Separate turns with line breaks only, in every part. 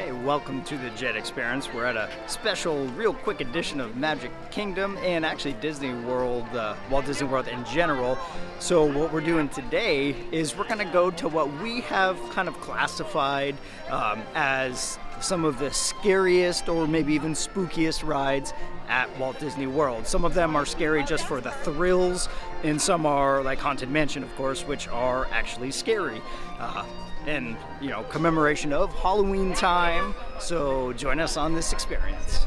Hey, welcome to the Jed Experience. We're at a special, real quick edition of Magic Kingdom and actually Disney World, uh, Walt Disney World in general. So, what we're doing today is we're going to go to what we have kind of classified um, as some of the scariest or maybe even spookiest rides at Walt Disney World. Some of them are scary just for the thrills, and some are like Haunted Mansion, of course, which are actually scary. Uh, and you know commemoration of Halloween time. So join us on this experience.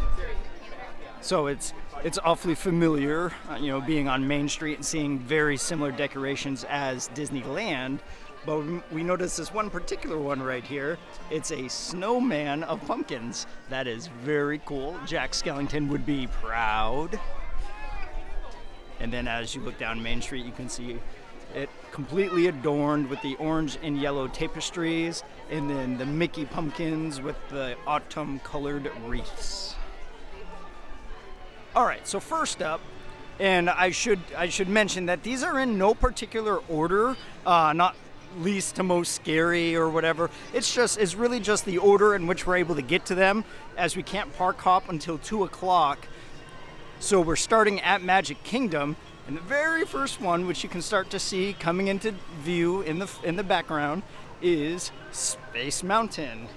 So it's it's awfully familiar, uh, you know, being on Main Street and seeing very similar decorations as Disneyland. But we notice this one particular one right here. It's a snowman of pumpkins. That is very cool. Jack Skellington would be proud. And then as you look down Main Street, you can see it completely adorned with the orange and yellow tapestries, and then the Mickey pumpkins with the autumn colored wreaths. All right, so first up, and I should I should mention that these are in no particular order, uh, not least to most scary or whatever. It's just it's really just the order in which we're able to get to them, as we can't park hop until two o'clock. So we're starting at Magic Kingdom, and the very first one, which you can start to see coming into view in the in the background, is Space Mountain.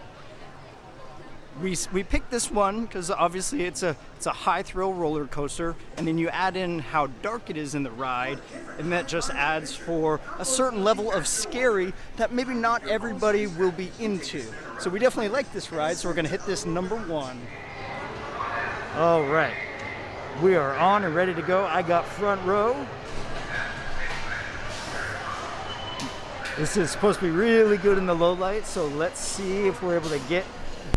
We, we picked this one because obviously it's a it's a high thrill roller coaster, and then you add in how dark it is in the ride, and that just adds for a certain level of scary that maybe not everybody will be into. So we definitely like this ride, so we're gonna hit this number one. All right. We are on and ready to go. I got front row. This is supposed to be really good in the low light, so let's see if we're able to get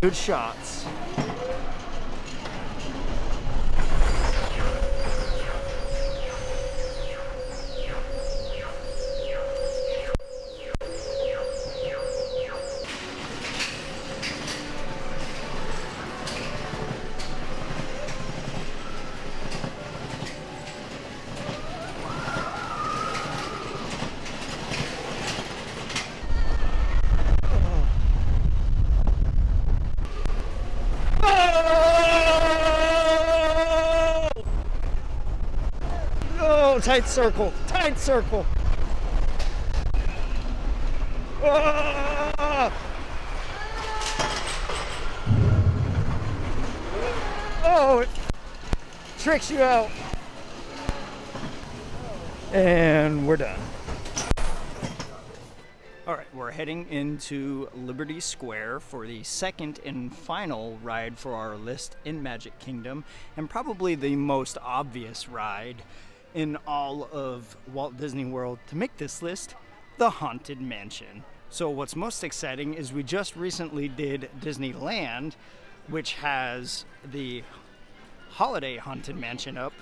good shots. Tight circle, tight circle. Ah! Oh, it tricks you out. And we're done. All right, we're heading into Liberty Square for the second and final ride for our list in Magic Kingdom, and probably the most obvious ride in all of Walt Disney World to make this list the Haunted Mansion. So, what's most exciting is we just recently did Disneyland, which has the Holiday Haunted Mansion up,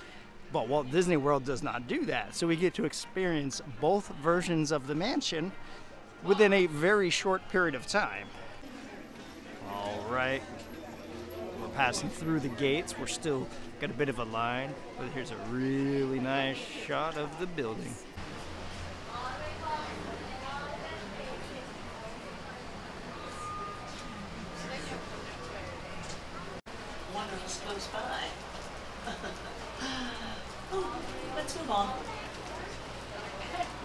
but Walt Disney World does not do that. So, we get to experience both versions of the mansion within a very short period of time. All right, passing through the gates. We're still Got a bit of a line, but here's a really nice shot of the building.
One of us close by. oh, let's move on.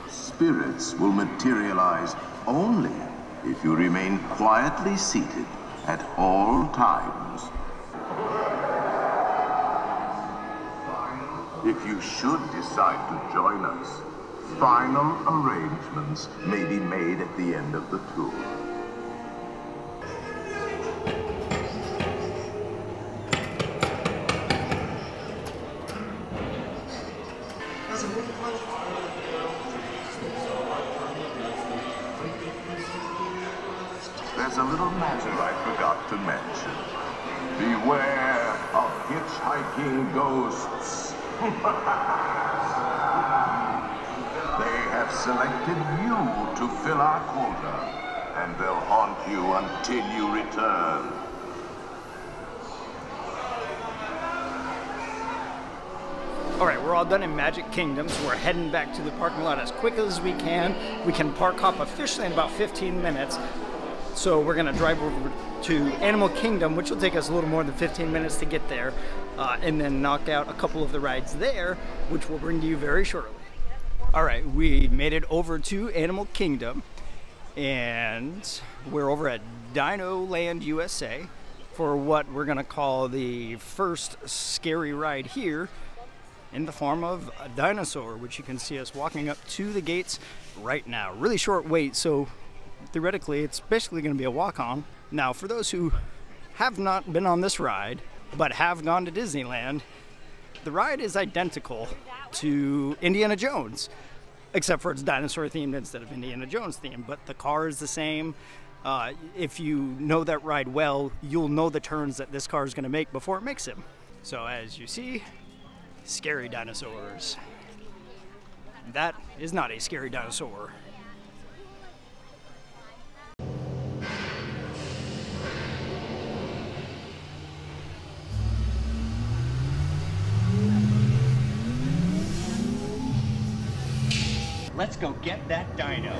Spirits will materialize only if you remain quietly seated at all times. If you should decide to join us, final arrangements may be made at the end of the tour. There's a little matter I forgot to mention. Beware of hitchhiking ghosts. they have selected you to fill our quota, and they'll haunt you until you return.
All right, we're all done in Magic Kingdom, so we're heading back to the parking lot as quick as we can. We can park hop officially in about 15 minutes. So we're gonna drive over to Animal Kingdom, which will take us a little more than 15 minutes to get there, uh, and then knock out a couple of the rides there, which we'll bring to you very shortly. All right, we made it over to Animal Kingdom, and we're over at Dino Land USA for what we're gonna call the first scary ride here in the form of a dinosaur, which you can see us walking up to the gates right now. Really short wait, so theoretically it's basically gonna be a walk on. Now, for those who have not been on this ride, but have gone to Disneyland, the ride is identical to Indiana Jones, except for it's dinosaur themed instead of Indiana Jones themed. But the car is the same. Uh, if you know that ride well, you'll know the turns that this car is going to make before it makes them. So as you see, scary dinosaurs. That is not a scary dinosaur. Let's go get that dino.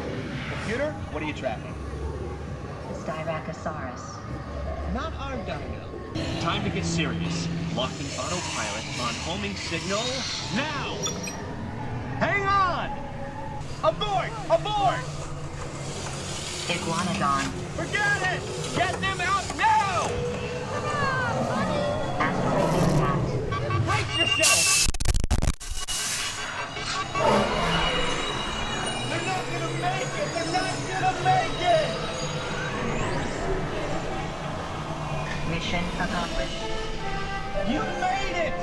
Computer, what are you tracking?
The Styracosaurus.
Not our dino. Time to get serious. Locking autopilot on homing signal now! Hang on! Abort! Abort!
Iguanodon.
Forget it! Get them out now!
Asteroid impact.
Brace yourself! Make it!
Mission accomplished.
You made it!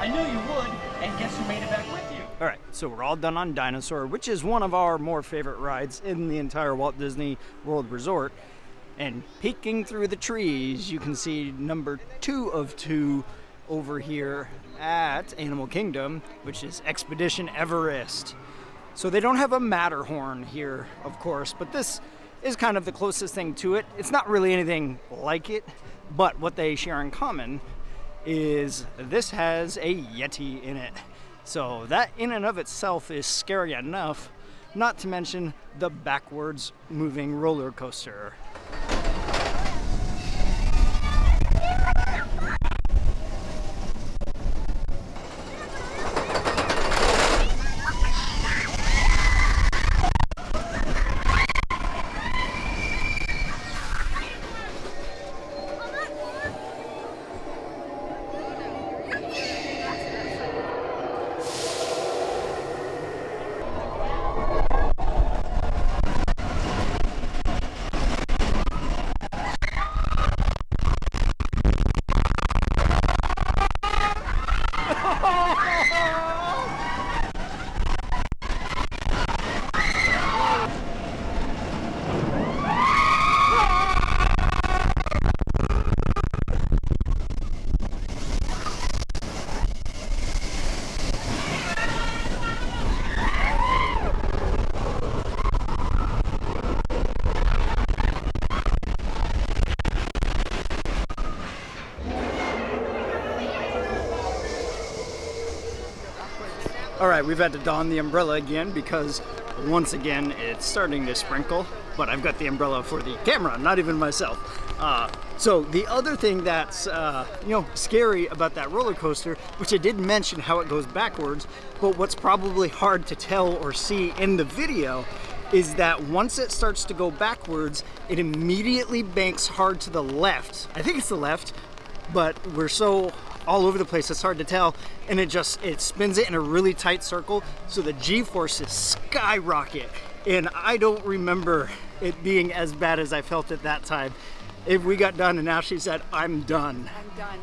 I knew you would, and guess who made it back with you? All right, so we're all done on Dinosaur, which is one of our more favorite rides in the entire Walt Disney World Resort. And peeking through the trees, you can see number two of two over here at Animal Kingdom, which is Expedition Everest. So they don't have a Matterhorn here, of course, but this is kind of the closest thing to it. It's not really anything like it, but what they share in common is this has a Yeti in it. So that in and of itself is scary enough, not to mention the backwards moving roller coaster. We've had to don the umbrella again because once again it's starting to sprinkle, but I've got the umbrella for the camera, not even myself. Uh, so the other thing that's uh, you know scary about that roller coaster, which I did mention how it goes backwards, but what's probably hard to tell or see in the video is that once it starts to go backwards, it immediately banks hard to the left. I think it's the left, but we're so all over the place it's hard to tell and it just it spins it in a really tight circle so the g-forces skyrocket and i don't remember it being as bad as i felt at that time if we got done and now she said i'm done
I'm done.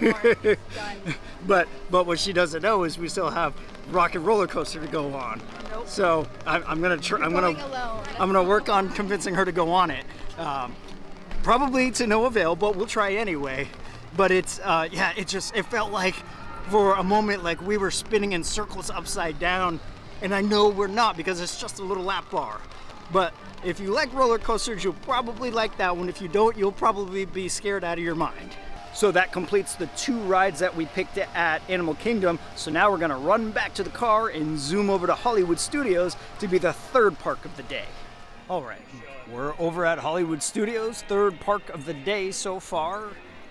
No done.
but but what she doesn't know is we still have Rock and Roller Coaster to go on
Nope.
so I'm, I'm gonna try i'm gonna
alone.
i'm gonna work on convincing her to go on it um, probably to no avail but we'll try anyway but it's uh, yeah it just it felt like for a moment like we were spinning in circles upside down and i know we're not because it's just a little lap bar but if you like roller coasters you'll probably like that one if you don't you'll probably be scared out of your mind so that completes the two rides that we picked at Animal Kingdom. So now we're gonna run back to the car and zoom over to Hollywood Studios to be the third park of the day. All right, we're over at Hollywood Studios, third park of the day so far.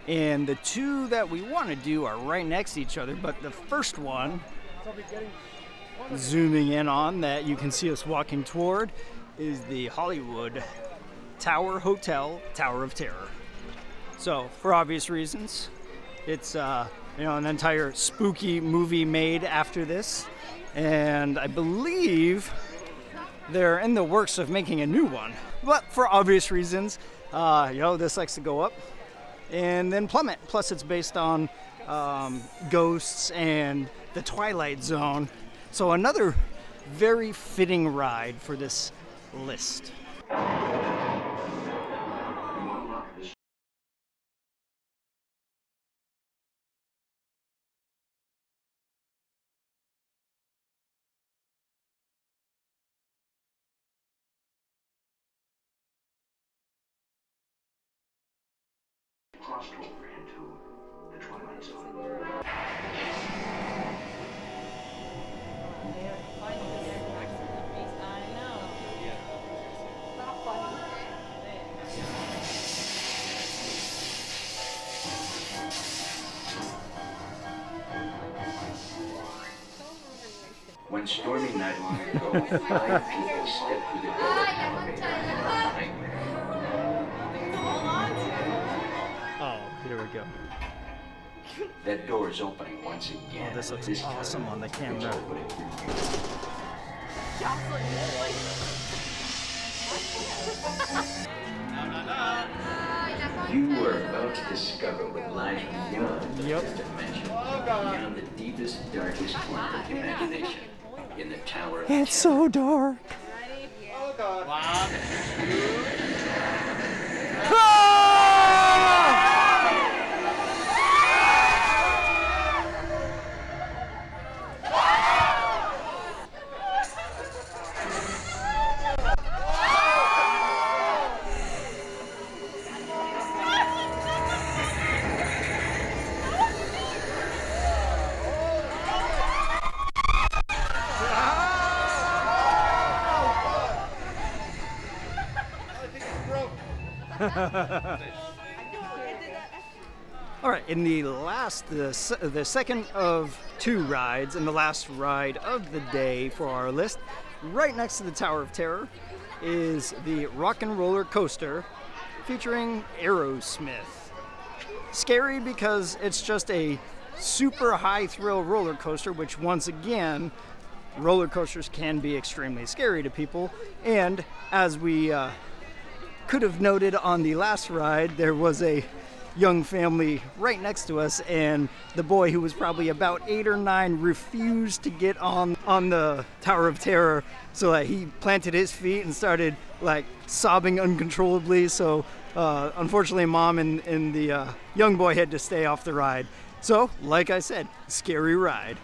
And the two that we want to do are right next to each other, but the first one, zooming in on that you can see us walking toward, is the Hollywood Tower Hotel Tower of Terror. So, for obvious reasons, it's uh, you know an entire spooky movie made after this, and I believe they're in the works of making a new one. But for obvious reasons, uh, you know this likes to go up and then plummet. Plus, it's based on um, ghosts and the Twilight Zone. So another very fitting ride for this list.
Over into the Twilight Zone. When stormy night long ago, five people stepped through the door.
Ah, of go.
That door is opening once again.
Oh, this looks
time,
awesome on the
it's
camera.
you. You were about to discover what lies beyond the
Yep.
fifth dimension, beyond the deepest, darkest point of the imagination, in the Tower of
It's so dark. All right, in the last, the, the second of two rides, and the last ride of the day for our list, right next to the Tower of Terror, is the Rock and Roller Coaster featuring Aerosmith. Scary because it's just a super high thrill roller coaster, which once again, roller coasters can be extremely scary to people. And as we uh, could have noted on the last ride, there was a young family right next to us, and the boy who was probably about eight or nine refused to get on on the Tower of Terror, so that he planted his feet and started like sobbing uncontrollably. So uh, unfortunately, mom and, and the uh, young boy had to stay off the ride. So, like I said, scary ride.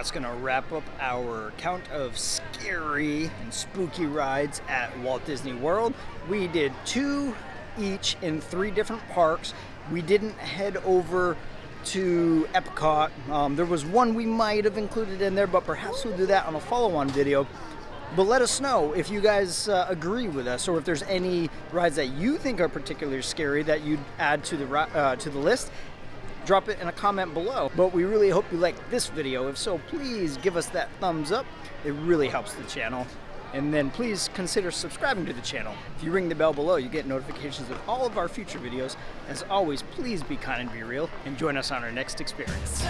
That's going to wrap up our count of scary and spooky rides at Walt Disney World. We did two each in three different parks. We didn't head over to Epcot. Um, there was one we might have included in there, but perhaps we'll do that on a follow on video. But let us know if you guys uh, agree with us, or if there's any rides that you think are particularly scary that you'd add to the uh, to the list. Drop it in a comment below. But we really hope you liked this video. If so, please give us that thumbs up. It really helps the channel. And then please consider subscribing to the channel. If you ring the bell below, you get notifications of all of our future videos. As always, please be kind and be real, and join us on our next experience.